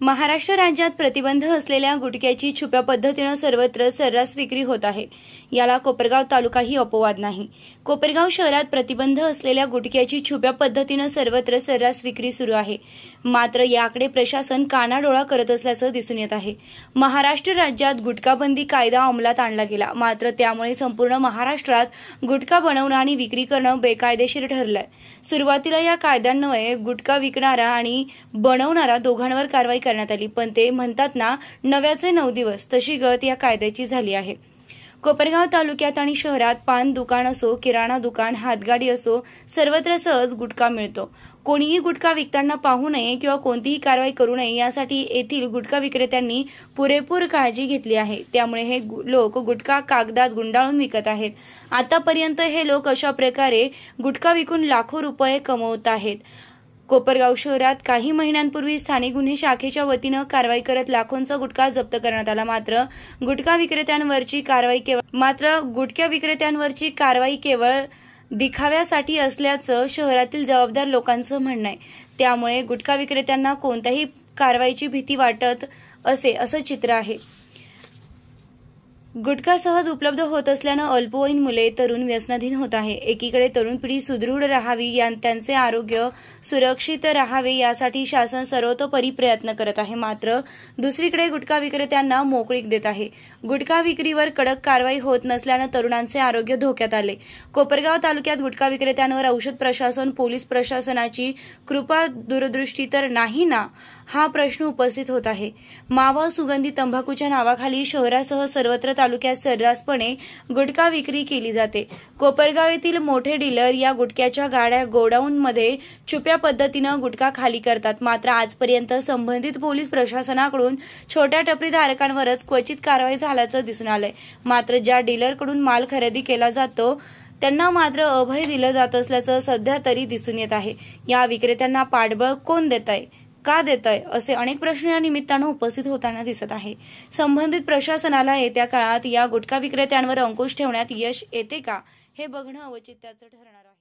महाराष्ट्र राज्यात प्रतिबंध असलेल्या गुटख्याची छुप्या पद्धतीनं सर्वत्र सर्रास विक्री होत आहे. याला कोपरगाव तालुकाही अपवाद नाही. कोपरगाव शहरात प्रतिबंध असलेल्या गुटख्याची छुप्या पद्धतीनं सर्वत्र सर्रास विक्री सुरू आहे. मात्र याकडे प्रशासन कानाडोळा करत असल्याचं दिसून येत आहे. महाराष्ट्र राज्यात गुटखाबंदी कायदा अंमलात आणला गेला. मात्र त्यामुळे संपूर्ण महाराष्ट्रात गुटखा बनवणं आणि विक्री करणं बेकायदेशीर ठरलंय. सुरुवातीला या कायद्यांमुळे गुटखा विकणारा आणि बनवणारा दोघांवर कारवाई करण्यात आली. पण ते म्हणतात ना नव्याचे नऊ दिवस तशी गत या कायद्याची झाली आहे. कोपरगाव तालुक्यात आणि शहरात पान दुकान असो किराणा दुकान हातगाडी असो सर्वत्र सहज गुटखा मिळतो. कोणीही गुटखा विकताना पाहू नये किंवा कोणतीही कारवाई करू नये यासाठी येथील गुटखा विक्रेत्यांनी पुरेपूर काळजी घेतली आहे. त्यामुळे हे गु- लोक गुटखा कागदात गुंडाळून विकत आहेत. आतापर्यंत हे लोक अशा प्रकारे गुटखा विकून लाखो रुपये कमवत आहेत. कोपरगाव शहरात काही महिन्यांपूर्वी स्थानिक गुन्हे शाखेच्या वतीनं कारवाई करत लाखोंचा गुटखा जप्त करण्यात आला. मात्र गुटखा विक्रेत्यांवरची कारवाई केवळ मात्र गुटख्या विक्रेत्यांवरची कारवाई केवळ दिखाव्यासाठी असल्याचं शहरातील जबाबदार लोकांचं म्हणणं आहे. त्यामुळे गुटखा विक्रेत्यांना कोणत्याही कारवाईची भीती वाटत असे असं चित्र आहे. गुटखा सहज उपलब्ध होत असल्यानं अल्पवयीन मुले तरुण व्यसनाधीन होत आहे. एकीकडे तरुण पिढी सुदृढ राहावी या त्यांचे आरोग्य सुरक्षित राहावे यासाठी शासन सर्वतोपरी प्रयत्न करत आहे. मात्र दुसरीकडे गुटखा विक्रेत्यांना मोकळीक देत आहे. गुटखा विक्रीवर कडक कारवाई होत नसल्यानं तरुणांचे आरोग्य धोक्यात आले. कोपरगाव तालुक्यात गुटखा विक्रेत्यांवर औषध प्रशासन पोलीस प्रशासनाची कृपा दूरदृष्टी तर नाही ना? हा प्रश्न उपस्थित होत आहे. मावा सुगंधी तंबाखूच्या नावाखाली शहरासह सर्वत्र तालुक्यात सर्रासपणे गुटखा विक्री केली जाते. कोपरगाव येथील मोठे डीलर या गुटख्याच्या गाड्या गोडाऊनमध्ये छुप्या पद्धतीनं गुटखा खाली करतात. मात्र आजपर्यंत संबंधित पोलीस प्रशासनाकडून छोट्या टपरीधारकांवरच क्वचित कारवाई झाल्याचं दिसून आलंय. मात्र ज्या डीलरकडून माल खरेदी केला जातो त्यांना मात्र अभय दिलं जात असल्याचं सध्या तरी दिसून येत आहे. या विक्रेत्यांना पाठबळ कोण देत आहे का देत आहे असे अनेक प्रश्न या निमित्तानं उपस्थित होताना दिसत आहे. संबंधित प्रशासनाला येत्या काळात या गुटखा विक्रेत्यांवर अंकुश ठेवण्यात यश येते का हे बघणं अवचित्याचं ठरणार आहे.